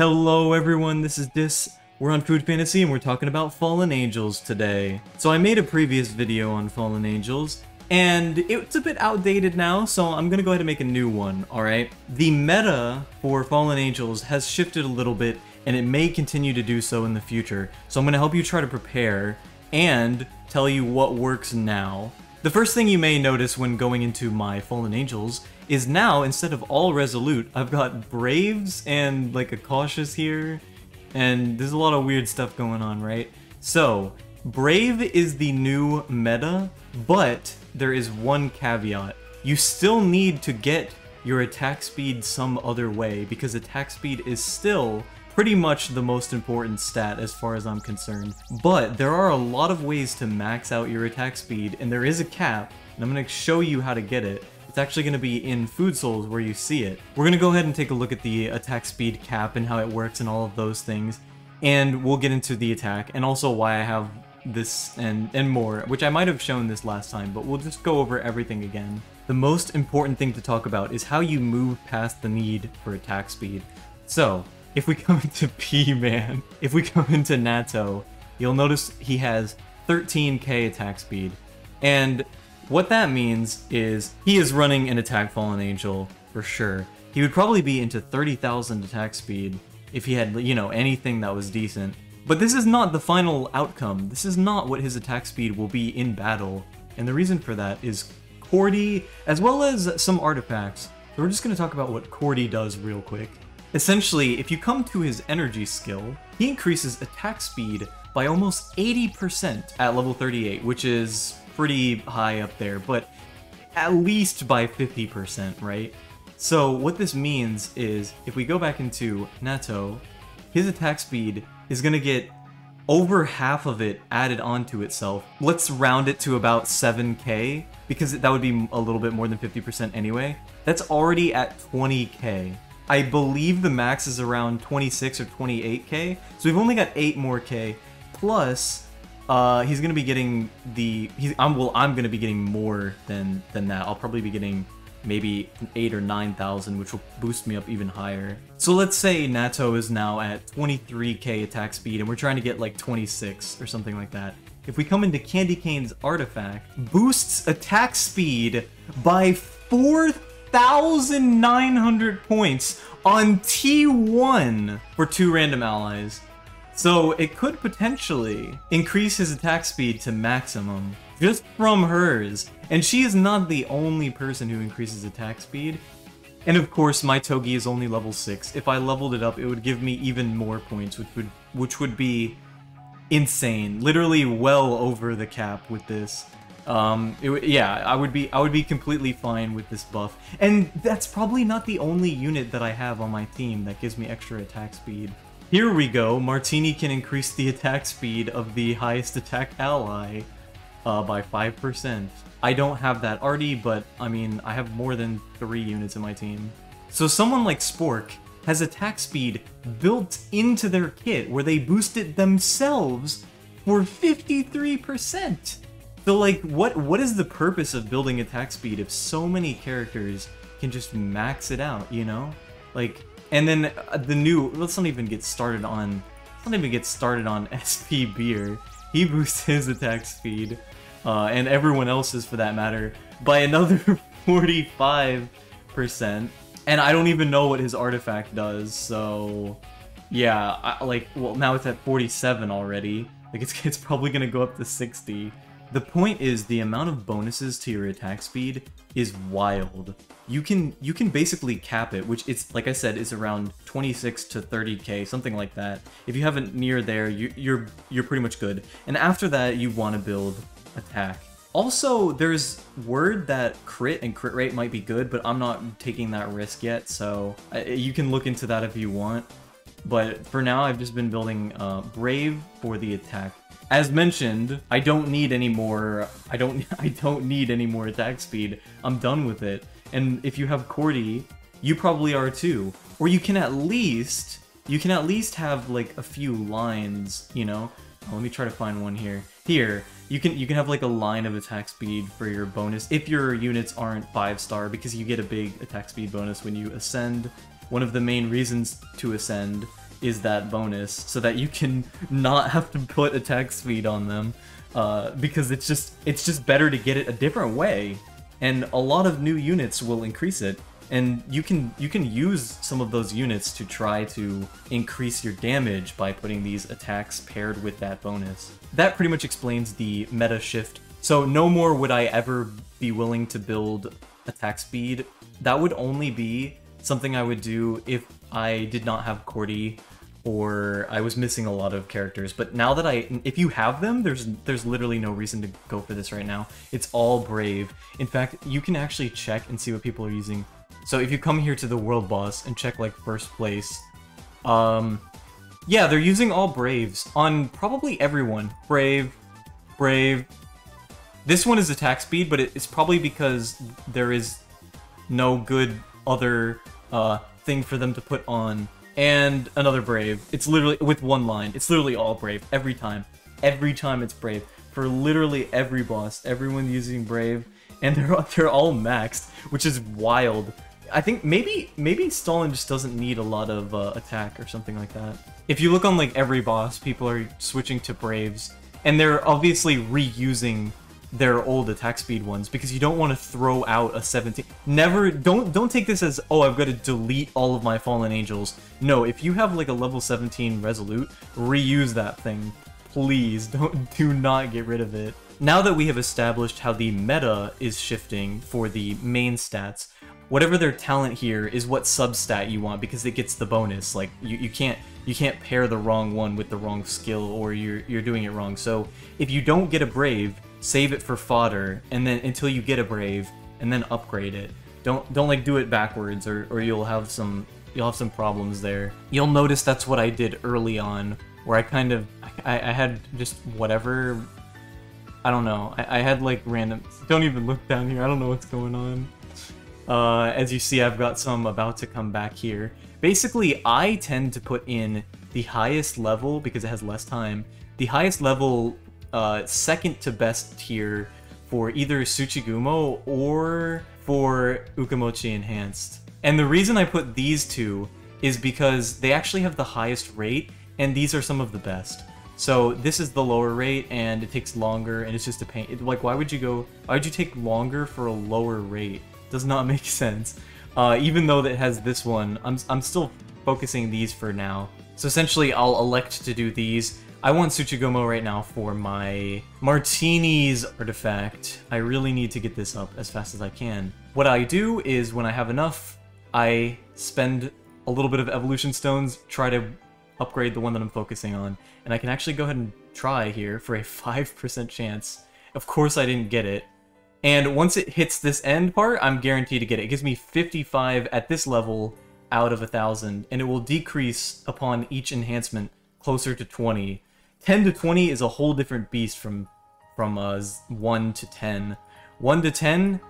Hello everyone, this is Dis. We're on Food Fantasy and we're talking about Fallen Angels today. So I made a previous video on Fallen Angels, and it's a bit outdated now, so I'm gonna go ahead and make a new one, alright? The meta for Fallen Angels has shifted a little bit, and it may continue to do so in the future, so I'm gonna help you try to prepare, and tell you what works now. The first thing you may notice when going into my Fallen Angels is now, instead of all Resolute, I've got Braves and like a Cautious here, and there's a lot of weird stuff going on, right? So, Brave is the new meta, but there is one caveat. You still need to get your attack speed some other way, because attack speed is still pretty much the most important stat as far as I'm concerned. But there are a lot of ways to max out your attack speed, and there is a cap, and I'm going to show you how to get it. It's actually going to be in Food Souls where you see it. We're going to go ahead and take a look at the attack speed cap and how it works and all of those things, and we'll get into the attack, and also why I have this and, and more, which I might have shown this last time, but we'll just go over everything again. The most important thing to talk about is how you move past the need for attack speed. So, if we come into P-Man, if we come into Natto, you'll notice he has 13k attack speed. And what that means is he is running an attack Fallen Angel for sure. He would probably be into 30,000 attack speed if he had, you know, anything that was decent. But this is not the final outcome. This is not what his attack speed will be in battle. And the reason for that is Cordy, as well as some artifacts. So we're just going to talk about what Cordy does real quick. Essentially, if you come to his energy skill, he increases attack speed by almost 80% at level 38, which is pretty high up there, but at least by 50%, right? So what this means is, if we go back into Natto, his attack speed is going to get over half of it added onto itself. Let's round it to about 7k, because that would be a little bit more than 50% anyway. That's already at 20k. I believe the max is around 26 or 28k, so we've only got 8 more k, plus uh, he's gonna be getting the, he's, I'm, well, I'm gonna be getting more than, than that. I'll probably be getting maybe 8 or 9,000, which will boost me up even higher. So let's say Natto is now at 23k attack speed, and we're trying to get like 26 or something like that. If we come into Candy Cane's artifact, boosts attack speed by 4,000 1,900 points on T1 for two random allies. So it could potentially increase his attack speed to maximum just from hers. And she is not the only person who increases attack speed. And of course, my Togi is only level 6. If I leveled it up, it would give me even more points, which would which would be insane. Literally well over the cap with this. Um, it, yeah, I would be I would be completely fine with this buff, and that's probably not the only unit that I have on my team that gives me extra attack speed. Here we go. Martini can increase the attack speed of the highest attack ally uh, by five percent. I don't have that already, but I mean I have more than three units in my team. So someone like Spork has attack speed built into their kit where they boost it themselves for 53%. So like, what what is the purpose of building attack speed if so many characters can just max it out, you know? Like, and then uh, the new, let's not even get started on, let's not even get started on SP Beer. He boosts his attack speed, uh, and everyone else's for that matter, by another 45%. And I don't even know what his artifact does, so yeah, I, like, well, now it's at 47 already. Like, it's, it's probably gonna go up to 60. The point is the amount of bonuses to your attack speed is wild. You can you can basically cap it, which it's like I said is around 26 to 30k, something like that. If you have it near there, you, you're you're pretty much good. And after that, you want to build attack. Also, there's word that crit and crit rate might be good, but I'm not taking that risk yet, so I, you can look into that if you want. But for now, I've just been building uh, Brave for the attack as mentioned, I don't need any more. I don't. I don't need any more attack speed. I'm done with it. And if you have Cordy, you probably are too. Or you can at least. You can at least have like a few lines. You know. Oh, let me try to find one here. Here, you can you can have like a line of attack speed for your bonus if your units aren't five star because you get a big attack speed bonus when you ascend. One of the main reasons to ascend is that bonus, so that you can not have to put attack speed on them, uh, because it's just it's just better to get it a different way, and a lot of new units will increase it, and you can you can use some of those units to try to increase your damage by putting these attacks paired with that bonus. That pretty much explains the meta shift. So no more would I ever be willing to build attack speed. That would only be something I would do if I did not have Cordy or I was missing a lot of characters. But now that I, if you have them, there's there's literally no reason to go for this right now. It's all Brave. In fact, you can actually check and see what people are using. So if you come here to the world boss and check like first place, um, yeah, they're using all Braves on probably everyone. Brave, Brave. This one is attack speed, but it's probably because there is no good other uh, thing for them to put on. And another Brave. It's literally, with one line, it's literally all Brave, every time. Every time it's Brave. For literally every boss, everyone using Brave, and they're, they're all maxed, which is wild. I think maybe maybe Stalin just doesn't need a lot of uh, attack or something like that. If you look on like every boss, people are switching to Braves, and they're obviously reusing their old attack speed ones because you don't want to throw out a 17 never don't don't take this as oh i've got to delete all of my fallen angels. No if you have like a level 17 resolute reuse that thing. Please don't do not get rid of it. Now that we have established how the meta is shifting for the main stats whatever their talent here is what substat you want because it gets the bonus. Like you, you can't you can't pair the wrong one with the wrong skill or you're you're doing it wrong. So if you don't get a brave save it for fodder, and then until you get a brave, and then upgrade it. Don't don't like do it backwards, or or you'll have some you'll have some problems there. You'll notice that's what I did early on, where I kind of I, I had just whatever. I don't know. I, I had like random. Don't even look down here. I don't know what's going on. Uh, as you see, I've got some about to come back here. Basically, I tend to put in the highest level because it has less time. The highest level uh, second to best tier for either Tsuchigumo or for Ukemochi Enhanced. And the reason I put these two is because they actually have the highest rate, and these are some of the best. So this is the lower rate, and it takes longer, and it's just a pain. It, like, why would you go? Why would you take longer for a lower rate? Does not make sense. Uh, even though it has this one, I'm I'm still focusing these for now. So essentially, I'll elect to do these. I want Tsuchigumo right now for my Martini's artifact. I really need to get this up as fast as I can. What I do is when I have enough, I spend a little bit of evolution stones, try to upgrade the one that I'm focusing on, and I can actually go ahead and try here for a 5% chance. Of course I didn't get it. And once it hits this end part, I'm guaranteed to get it. It gives me 55 at this level out of a 1,000, and it will decrease upon each enhancement closer to 20 10 to 20 is a whole different beast from from uh, 1 to 10. 1 to 10,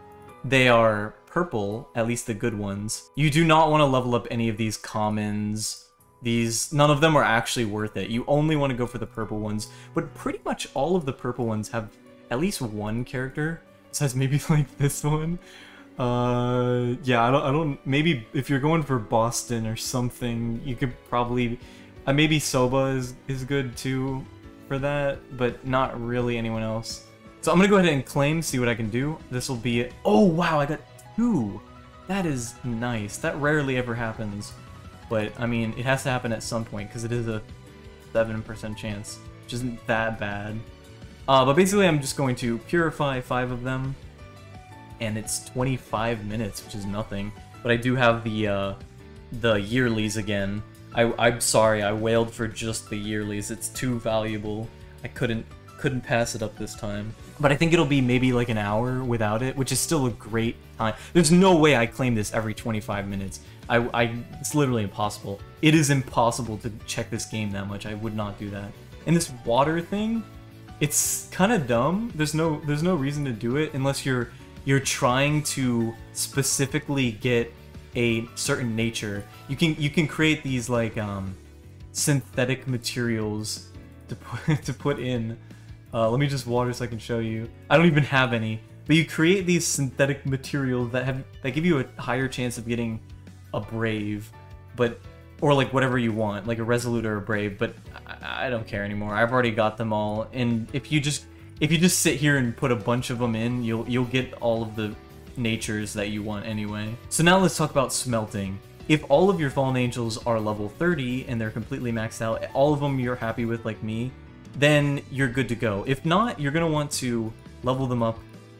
they are purple, at least the good ones. You do not want to level up any of these commons. These, none of them are actually worth it. You only want to go for the purple ones, but pretty much all of the purple ones have at least one character, besides maybe like this one. Uh, yeah, I don't, I don't, maybe if you're going for Boston or something, you could probably uh, maybe Soba is, is good too for that, but not really anyone else. So I'm gonna go ahead and claim, see what I can do. This will be it. Oh wow, I got two! That is nice. That rarely ever happens. But, I mean, it has to happen at some point, because it is a 7% chance, which isn't that bad. Uh, but basically, I'm just going to purify five of them, and it's 25 minutes, which is nothing. But I do have the, uh, the yearlies again, I, I'm sorry, I wailed for just the yearlies. It's too valuable. I couldn't couldn't pass it up this time. But I think it'll be maybe like an hour without it, which is still a great time. There's no way I claim this every 25 minutes. I, I it's literally impossible. It is impossible to check this game that much. I would not do that. And this water thing, it's kind of dumb. There's no there's no reason to do it unless you're you're trying to specifically get a certain nature. You can you can create these like um, synthetic materials to put to put in. Uh, let me just water so I can show you. I don't even have any, but you create these synthetic materials that have that give you a higher chance of getting a brave, but or like whatever you want, like a Resolute or a Brave, but I, I don't care anymore. I've already got them all, and if you just if you just sit here and put a bunch of them in, you'll you'll get all of the natures that you want anyway. So now let's talk about smelting. If all of your Fallen Angels are level 30 and they're completely maxed out, all of them you're happy with like me, then you're good to go. If not, you're going to want to level them up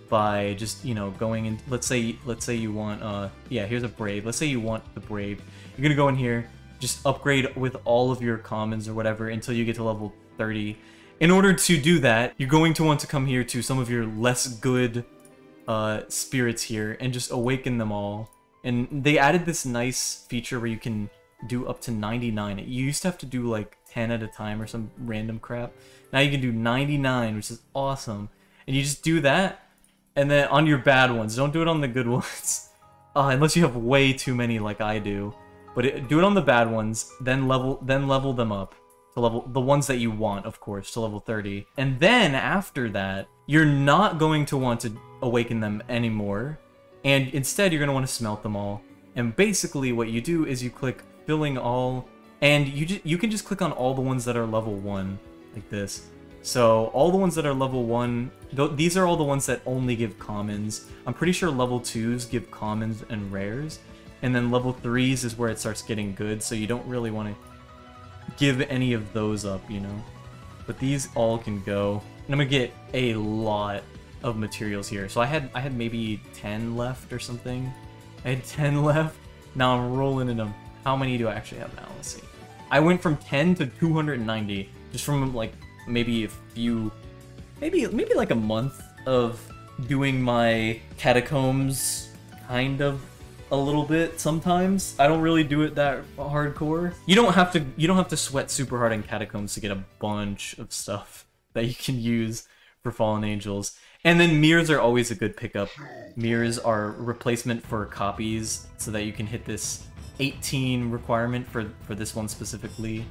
by just, you know, going in, let's say, let's say you want, uh, yeah, here's a Brave. Let's say you want the Brave. You're going to go in here, just upgrade with all of your commons or whatever until you get to level 30. In order to do that, you're going to want to come here to some of your less good uh, spirits here and just awaken them all. And they added this nice feature where you can do up to 99. You used to have to do like 10 at a time or some random crap. Now you can do 99, which is awesome. And you just do that, and then on your bad ones. Don't do it on the good ones. Uh, unless you have way too many like I do. But it, do it on the bad ones, then level then level them up to level the ones that you want, of course, to level 30. And then after that, you're not going to want to awaken them anymore. And instead, you're going to want to smelt them all. And basically what you do is you click filling all and you you can just click on all the ones that are level 1 like this. So all the ones that are level 1, th these are all the ones that only give commons. I'm pretty sure level 2s give commons and rares. And then level 3s is where it starts getting good, so you don't really want to give any of those up, you know. But these all can go. And I'm gonna get a lot of materials here. So I had I had maybe 10 left or something. I had 10 left. Now I'm rolling in them. How many do I actually have now? Let's see. I went from 10 to 290 just from like maybe a few maybe maybe like a month of doing my catacombs kind of a little bit sometimes. I don't really do it that hardcore. You don't have to you don't have to sweat super hard in catacombs to get a bunch of stuff that you can use for fallen angels. And then mirrors are always a good pickup. Mirrors are replacement for copies so that you can hit this 18 requirement for for this one specifically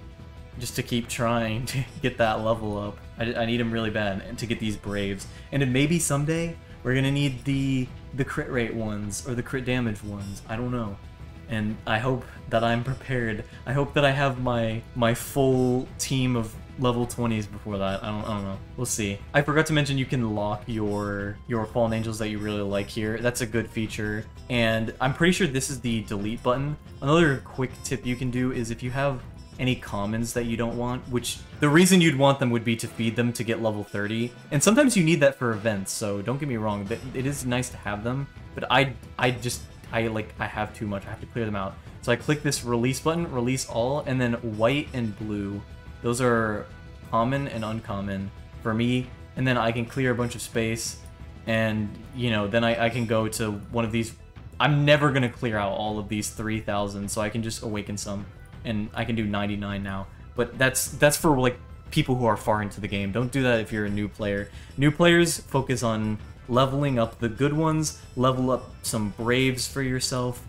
just to keep trying to get that level up. I, I need them really bad and to get these Braves. And then maybe someday we're gonna need the the crit rate ones or the crit damage ones. I don't know. And I hope that I'm prepared. I hope that I have my my full team of level 20s before that. I don't, I don't know. We'll see. I forgot to mention you can lock your your fallen angels that you really like here. That's a good feature. And I'm pretty sure this is the delete button. Another quick tip you can do is if you have any commons that you don't want, which the reason you'd want them would be to feed them to get level 30. And sometimes you need that for events, so don't get me wrong, it is nice to have them, but I I just I like I have too much. I have to clear them out. So I click this release button, release all, and then white and blue. Those are common and uncommon for me, and then I can clear a bunch of space and you know, then I, I can go to one of these I'm never gonna clear out all of these 3,000, so I can just awaken some and I can do 99 now. But that's that's for like people who are far into the game. Don't do that if you're a new player. New players focus on leveling up the good ones, level up some braves for yourself.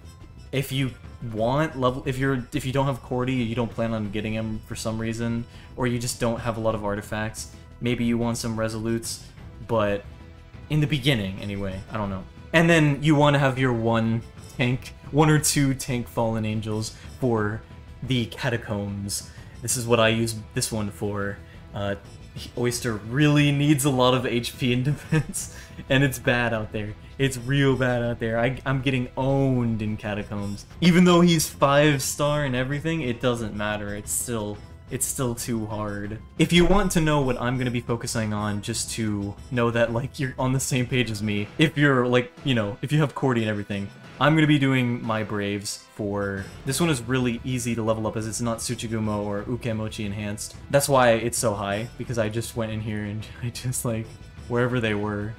If you want level if you're if you don't have Cordy, you don't plan on getting him for some reason or you just don't have a lot of artifacts, maybe you want some resolutes, but in the beginning anyway, I don't know. And then you want to have your one tank, one or two tank fallen angels for the catacombs. This is what I use this one for. Uh, Oyster really needs a lot of HP and defense, and it's bad out there. It's real bad out there. I, am getting owned in catacombs. Even though he's five star and everything, it doesn't matter. It's still it's still too hard. If you want to know what I'm to be focusing on just to know that like you're on the same page as me, if you're like, you know, if you have Cordy and everything, I'm to be doing my Braves for... This one is really easy to level up as it's not Tsuchigumo or Ukemochi enhanced. That's why it's so high, because I just went in here and I just like, wherever they were,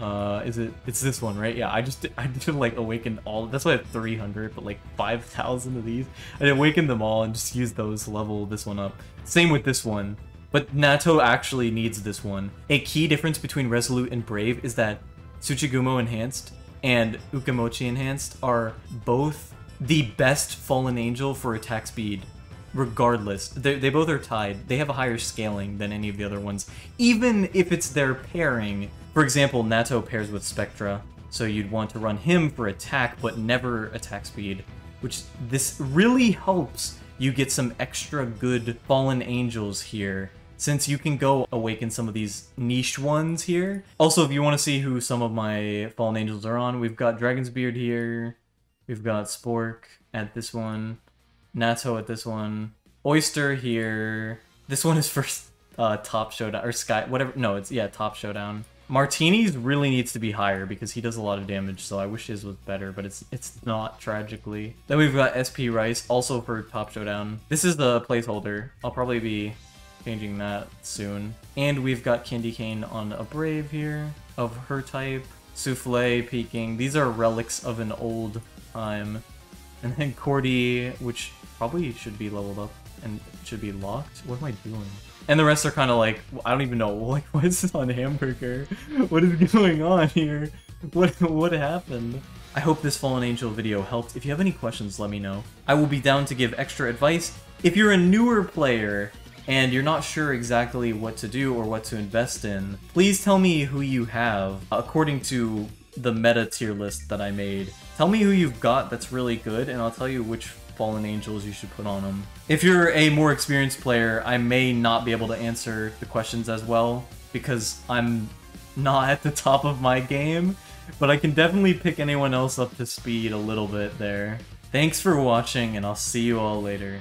uh, is it, it's this one, right? Yeah, I just, I didn't like awaken all, that's why I have 300, but like 5,000 of these. I awakened them all and just used those to level this one up. Same with this one. But Natto actually needs this one. A key difference between Resolute and Brave is that Tsuchigumo Enhanced and Ukemochi Enhanced are both the best Fallen Angel for attack speed, regardless. They, they both are tied. They have a higher scaling than any of the other ones, even if it's their pairing. For example, Natto pairs with Spectra, so you'd want to run him for attack, but never attack speed, which this really helps you get some extra good fallen angels here since you can go awaken some of these niche ones here. Also, if you want to see who some of my fallen angels are on, we've got Dragon's Beard here, we've got Spork at this one, Natto at this one, Oyster here. This one is first uh, Top Showdown, or Sky, whatever, no, it's, yeah, Top Showdown. Martini's really needs to be higher because he does a lot of damage, so I wish his was better, but it's it's not, tragically. Then we've got SP Rice, also for Top Showdown. This is the placeholder. I'll probably be changing that soon. And we've got Candy Cane on a Brave here, of her type. Souffle peeking. These are relics of an old time. And then Cordy, which probably should be leveled up and should be locked. What am I doing? And the rest are kind of like, I don't even know, like, what is on Hamburger? What is going on here? What, what happened? I hope this Fallen Angel video helped. If you have any questions, let me know. I will be down to give extra advice. If you're a newer player and you're not sure exactly what to do or what to invest in, please tell me who you have according to the meta tier list that I made. Tell me who you've got that's really good, and I'll tell you which fallen angels you should put on them. If you're a more experienced player, I may not be able to answer the questions as well because I'm not at the top of my game, but I can definitely pick anyone else up to speed a little bit there. Thanks for watching, and I'll see you all later.